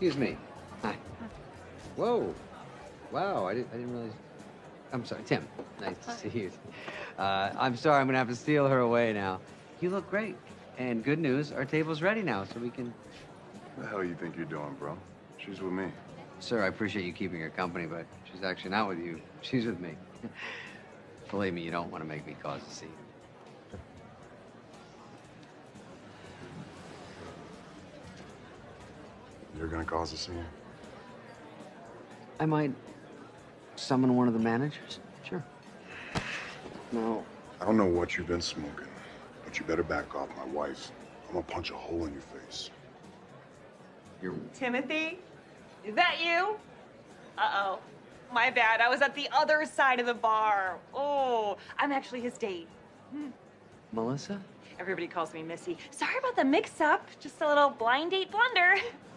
Excuse me. Hi. Whoa. Wow, I didn't, I didn't realize. I'm sorry, Tim. Nice to see you. Uh, I'm sorry, I'm gonna have to steal her away now. You look great. And good news, our table's ready now, so we can. What The hell you think you're doing, bro? She's with me. Sir, I appreciate you keeping her company, but she's actually not with you. She's with me. Believe me, you don't want to make me cause a scene. You're gonna cause a scene? I might summon one of the managers. Sure. No. I don't know what you've been smoking, but you better back off my wife. I'm gonna punch a hole in your face. You're. Timothy? Is that you? Uh-oh. My bad. I was at the other side of the bar. Oh, I'm actually his date. Hmm. Melissa? Everybody calls me Missy. Sorry about the mix-up. Just a little blind date blunder.